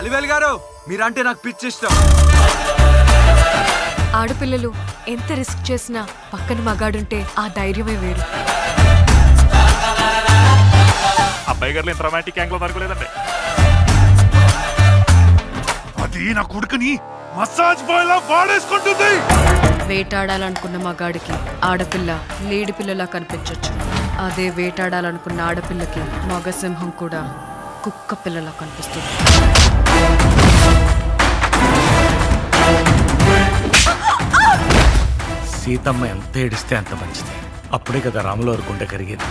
అలివేల్ గారు మీరంటే నాకు పిచ్చి ఇష్టం. ఆడపిల్లలు ఎంత రిస్క్ చేసినా పక్కన మగాడుంటే ఆ ధైర్యమే వేరు. అబ్బాయి గారు ఇంత రొమాంటిక్ యాంగ్లో దొరకలేదండి అది నా కొడుకుని మసాజ్ బాయ్ లా వాడేసుకుంటుంది. వేటాడాలనుకున్న మగాడికి ఆడపిల్ల లేడి పిల్లలా కనిపించొచ్చు. అదే వేటాడాలనుకున్న ఆడపిల్లకి మగ సింహం కూడా కుక్క పిల్లలా కనిపిస్తుంది. సీతమ్మ ఎంత ఏడిస్తే అంత మంచిది. అప్పుడే కదా రాములవారి గుండె కరిగేది.